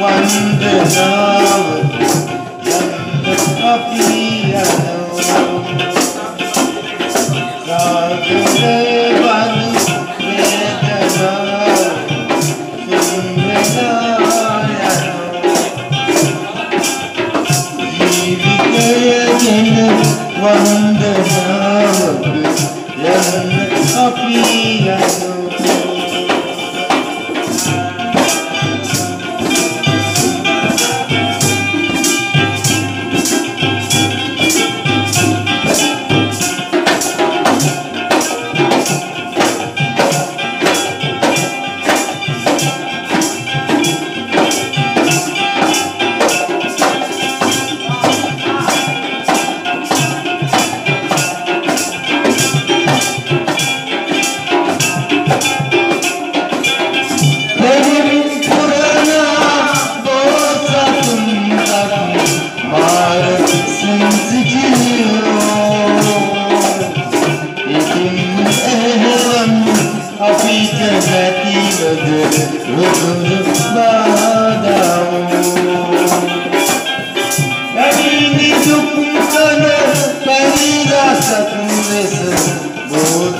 Wonder love,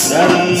Saranam